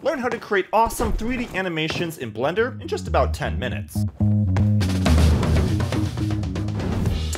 Learn how to create awesome 3D animations in Blender in just about 10 minutes.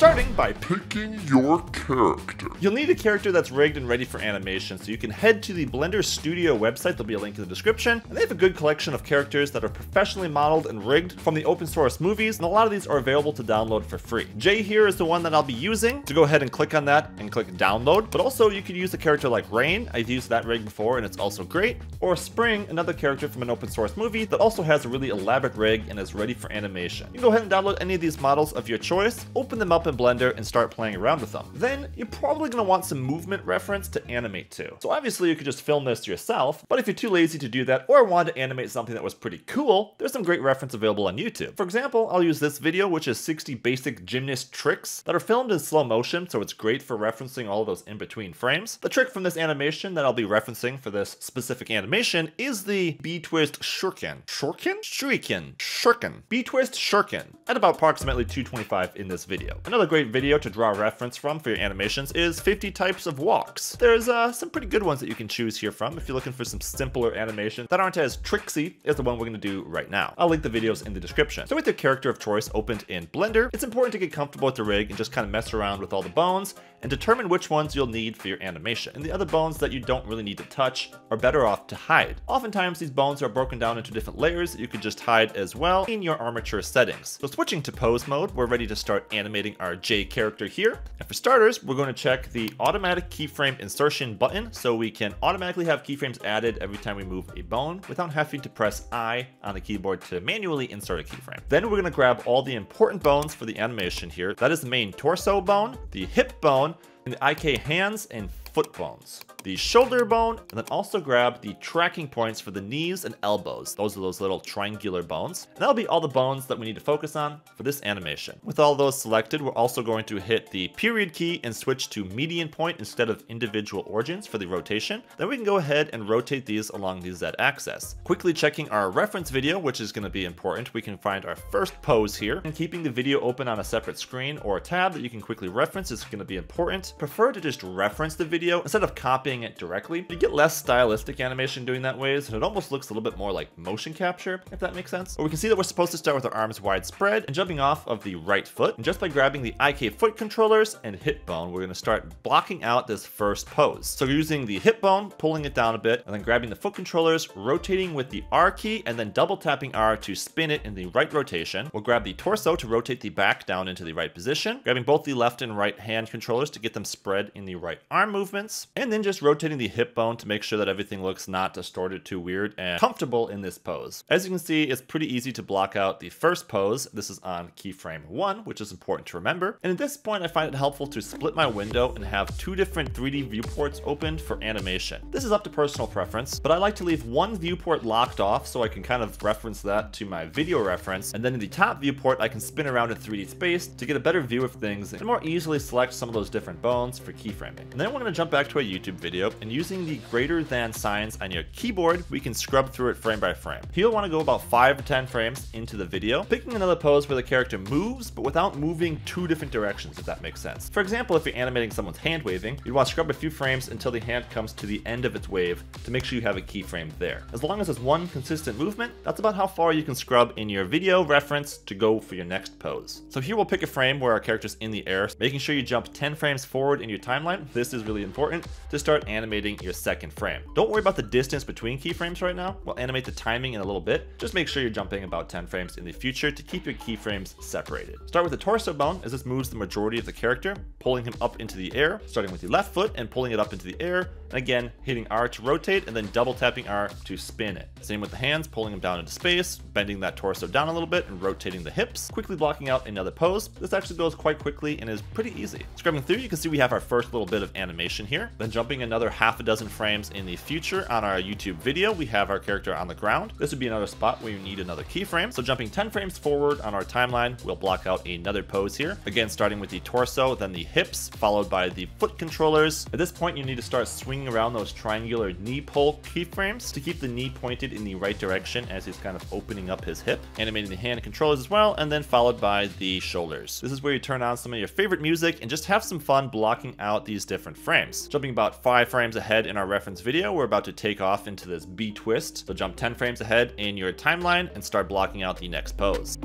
Starting by Picking your character. You'll need a character that's rigged and ready for animation, so you can head to the Blender Studio website, there'll be a link in the description, and they have a good collection of characters that are professionally modeled and rigged from the open source movies, and a lot of these are available to download for free. Jay here is the one that I'll be using, so go ahead and click on that and click download, but also you could use a character like Rain, I've used that rig before and it's also great, or Spring, another character from an open source movie that also has a really elaborate rig and is ready for animation. You can go ahead and download any of these models of your choice, open them up in Blender and start playing around with them. Then you're probably going to want some movement reference to animate to. So obviously you could just film this yourself, but if you're too lazy to do that or want to animate something that was pretty cool, there's some great reference available on YouTube. For example, I'll use this video, which is 60 basic gymnast tricks that are filmed in slow motion, so it's great for referencing all those in-between frames. The trick from this animation that I'll be referencing for this specific animation is the B-twist shuriken. Shuriken? Shuriken. Shuriken. B-twist shuriken at about approximately 225 in this video. Another great video to draw reference from for your animations is 50 types of walks. There's uh, some pretty good ones that you can choose here from if you're looking for some simpler animations that aren't as tricksy as the one we're going to do right now. I'll link the videos in the description. So with your character of choice opened in Blender, it's important to get comfortable with the rig and just kind of mess around with all the bones and determine which ones you'll need for your animation. And the other bones that you don't really need to touch are better off to hide. Oftentimes these bones are broken down into different layers that you could just hide as well in your armature settings. So switching to pose mode, we're ready to start animating our J character here. And for starters, we're going to check the automatic keyframe insertion button so we can automatically have keyframes added every time we move a bone without having to press I on the keyboard to manually insert a keyframe. Then we're going to grab all the important bones for the animation here. That is the main torso bone, the hip bone, the IK hands and foot bones the shoulder bone, and then also grab the tracking points for the knees and elbows. Those are those little triangular bones. And that'll be all the bones that we need to focus on for this animation. With all those selected, we're also going to hit the period key and switch to median point instead of individual origins for the rotation. Then we can go ahead and rotate these along the Z axis. Quickly checking our reference video, which is going to be important, we can find our first pose here. And keeping the video open on a separate screen or a tab that you can quickly reference is going to be important. Prefer to just reference the video instead of copying it directly. You get less stylistic animation doing that ways, and it almost looks a little bit more like motion capture, if that makes sense. But we can see that we're supposed to start with our arms widespread and jumping off of the right foot. And just by grabbing the IK foot controllers and hip bone, we're gonna start blocking out this first pose. So using the hip bone, pulling it down a bit, and then grabbing the foot controllers, rotating with the R key, and then double tapping R to spin it in the right rotation. We'll grab the torso to rotate the back down into the right position, grabbing both the left and right hand controllers to get them spread in the right arm movements, and then just rotating the hip bone to make sure that everything looks not distorted too weird and comfortable in this pose. As you can see, it's pretty easy to block out the first pose. This is on keyframe one, which is important to remember. And at this point, I find it helpful to split my window and have two different 3D viewports opened for animation. This is up to personal preference, but I like to leave one viewport locked off so I can kind of reference that to my video reference. And then in the top viewport, I can spin around in 3D space to get a better view of things and more easily select some of those different bones for keyframing. And then we're gonna jump back to a YouTube video and using the greater than signs on your keyboard, we can scrub through it frame by frame. Here you'll want to go about 5 or 10 frames into the video, picking another pose where the character moves, but without moving two different directions, if that makes sense. For example, if you're animating someone's hand waving, you'd want to scrub a few frames until the hand comes to the end of its wave to make sure you have a keyframe there. As long as it's one consistent movement, that's about how far you can scrub in your video reference to go for your next pose. So here we'll pick a frame where our character's in the air, making sure you jump 10 frames forward in your timeline. This is really important to start animating your second frame. Don't worry about the distance between keyframes right now. We'll animate the timing in a little bit. Just make sure you're jumping about 10 frames in the future to keep your keyframes separated. Start with the torso bone as this moves the majority of the character, pulling him up into the air, starting with the left foot and pulling it up into the air, again, hitting R to rotate and then double tapping R to spin it. Same with the hands, pulling them down into space, bending that torso down a little bit and rotating the hips, quickly blocking out another pose. This actually goes quite quickly and is pretty easy. Scrubbing through, you can see we have our first little bit of animation here. Then jumping another half a dozen frames in the future on our YouTube video, we have our character on the ground. This would be another spot where you need another keyframe. So jumping 10 frames forward on our timeline, we'll block out another pose here. Again, starting with the torso, then the hips, followed by the foot controllers. At this point, you need to start swinging around those triangular knee pull keyframes to keep the knee pointed in the right direction as he's kind of opening up his hip, animating the hand controllers as well, and then followed by the shoulders. This is where you turn on some of your favorite music and just have some fun blocking out these different frames. Jumping about 5 frames ahead in our reference video, we're about to take off into this B-twist, so jump 10 frames ahead in your timeline and start blocking out the next pose.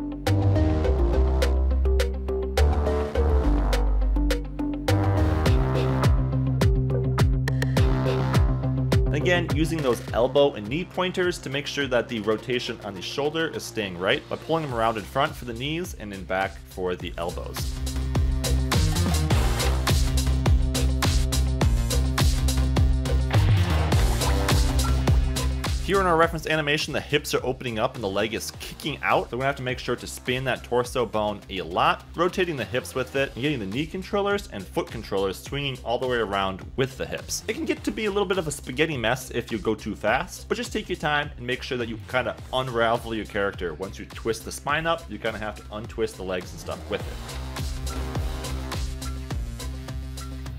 Again, using those elbow and knee pointers to make sure that the rotation on the shoulder is staying right by pulling them around in front for the knees and in back for the elbows. Here in our reference animation, the hips are opening up and the leg is kicking out. So we're gonna have to make sure to spin that torso bone a lot, rotating the hips with it, and getting the knee controllers and foot controllers swinging all the way around with the hips. It can get to be a little bit of a spaghetti mess if you go too fast, but just take your time and make sure that you kind of unravel your character. Once you twist the spine up, you kind of have to untwist the legs and stuff with it.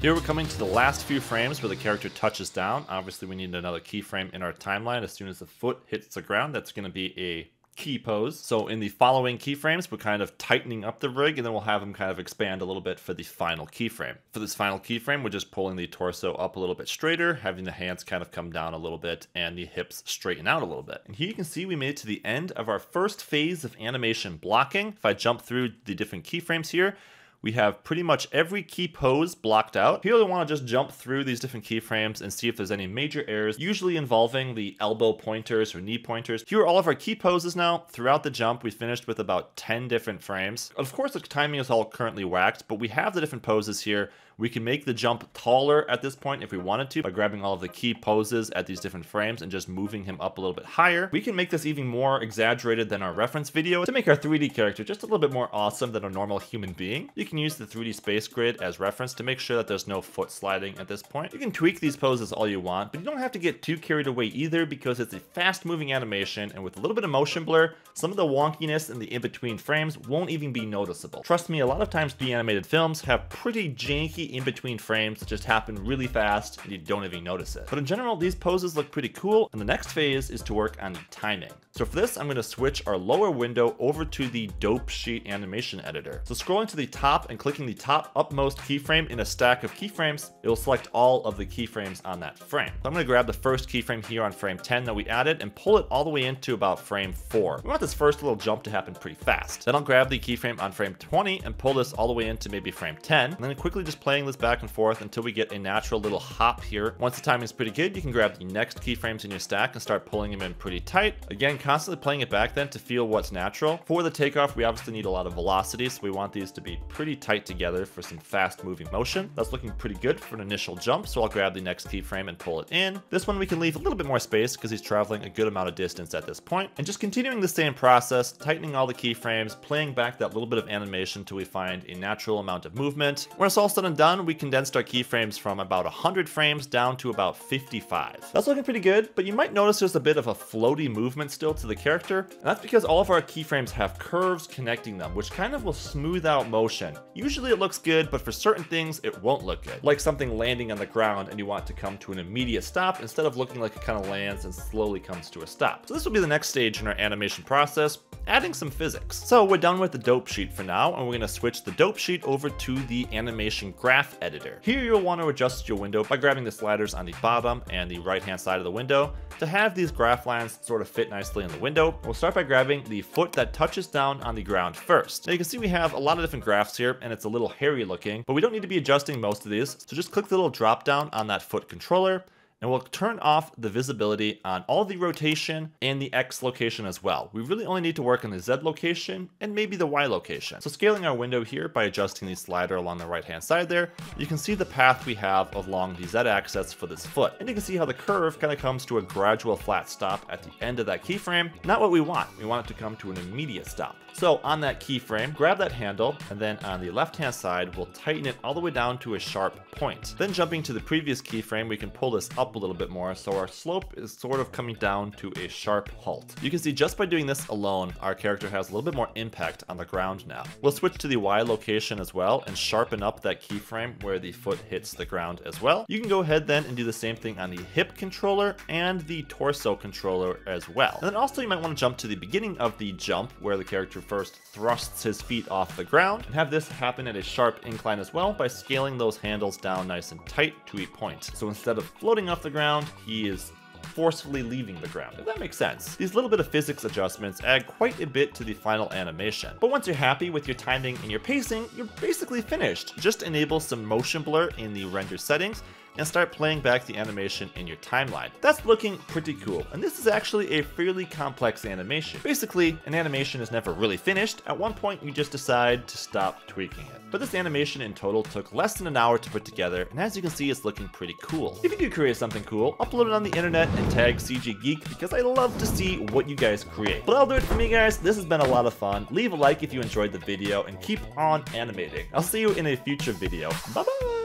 Here we're coming to the last few frames where the character touches down. Obviously we need another keyframe in our timeline. As soon as the foot hits the ground, that's going to be a key pose. So in the following keyframes, we're kind of tightening up the rig and then we'll have them kind of expand a little bit for the final keyframe. For this final keyframe, we're just pulling the torso up a little bit straighter, having the hands kind of come down a little bit and the hips straighten out a little bit. And here you can see we made it to the end of our first phase of animation blocking. If I jump through the different keyframes here, we have pretty much every key pose blocked out. Here we want to just jump through these different keyframes and see if there's any major errors, usually involving the elbow pointers or knee pointers. Here are all of our key poses now. Throughout the jump, we finished with about 10 different frames. Of course, the timing is all currently whacked, but we have the different poses here. We can make the jump taller at this point if we wanted to by grabbing all of the key poses at these different frames and just moving him up a little bit higher. We can make this even more exaggerated than our reference video to make our 3D character just a little bit more awesome than a normal human being. You can use the 3D space grid as reference to make sure that there's no foot sliding at this point. You can tweak these poses all you want, but you don't have to get too carried away either because it's a fast moving animation and with a little bit of motion blur, some of the wonkiness in the in-between frames won't even be noticeable. Trust me, a lot of times the animated films have pretty janky in between frames that just happen really fast and you don't even notice it. But in general, these poses look pretty cool, and the next phase is to work on timing. So for this, I'm going to switch our lower window over to the Dope Sheet animation editor. So scrolling to the top and clicking the top upmost keyframe in a stack of keyframes, it will select all of the keyframes on that frame. So I'm going to grab the first keyframe here on frame 10 that we added and pull it all the way into about frame 4. We want this first little jump to happen pretty fast. Then I'll grab the keyframe on frame 20 and pull this all the way into maybe frame 10, and then quickly just playing this back and forth until we get a natural little hop here. Once the timing is pretty good, you can grab the next keyframes in your stack and start pulling them in pretty tight. Again, constantly playing it back then to feel what's natural. For the takeoff, we obviously need a lot of velocity, so we want these to be pretty tight together for some fast moving motion. That's looking pretty good for an initial jump, so I'll grab the next keyframe and pull it in. This one we can leave a little bit more space because he's traveling a good amount of distance at this point. And just continuing the same process, tightening all the keyframes, playing back that little bit of animation until we find a natural amount of movement. When it's all said and done, we condensed our keyframes from about 100 frames down to about 55. That's looking pretty good, but you might notice there's a bit of a floaty movement still to the character, and that's because all of our keyframes have curves connecting them, which kind of will smooth out motion. Usually it looks good, but for certain things, it won't look good. Like something landing on the ground and you want to come to an immediate stop instead of looking like it kind of lands and slowly comes to a stop. So this will be the next stage in our animation process, adding some physics. So we're done with the dope sheet for now, and we're gonna switch the dope sheet over to the animation graph editor. Here you'll want to adjust your window by grabbing the sliders on the bottom and the right hand side of the window to have these graph lines sort of fit nicely in the window. We'll start by grabbing the foot that touches down on the ground first. Now you can see we have a lot of different graphs here and it's a little hairy looking, but we don't need to be adjusting most of these. So just click the little drop down on that foot controller and we'll turn off the visibility on all the rotation and the X location as well. We really only need to work on the Z location and maybe the Y location. So scaling our window here by adjusting the slider along the right hand side there, you can see the path we have along the Z axis for this foot. And you can see how the curve kind of comes to a gradual flat stop at the end of that keyframe. Not what we want. We want it to come to an immediate stop. So on that keyframe, grab that handle, and then on the left hand side, we'll tighten it all the way down to a sharp point. Then jumping to the previous keyframe, we can pull this up up a little bit more so our slope is sort of coming down to a sharp halt. You can see just by doing this alone, our character has a little bit more impact on the ground now. We'll switch to the Y location as well and sharpen up that keyframe where the foot hits the ground as well. You can go ahead then and do the same thing on the hip controller and the torso controller as well. And then also you might want to jump to the beginning of the jump where the character first thrusts his feet off the ground and have this happen at a sharp incline as well by scaling those handles down nice and tight to a point. So instead of floating off the ground, he is forcefully leaving the ground, if that makes sense. These little bit of physics adjustments add quite a bit to the final animation. But once you're happy with your timing and your pacing, you're basically finished. Just enable some motion blur in the render settings and start playing back the animation in your timeline. That's looking pretty cool, and this is actually a fairly complex animation. Basically, an animation is never really finished, at one point you just decide to stop tweaking it. But this animation in total took less than an hour to put together, and as you can see, it's looking pretty cool. If you do create something cool, upload it on the internet and tag CG Geek because I love to see what you guys create. But that'll do it for me guys, this has been a lot of fun. Leave a like if you enjoyed the video, and keep on animating. I'll see you in a future video. Bye bye!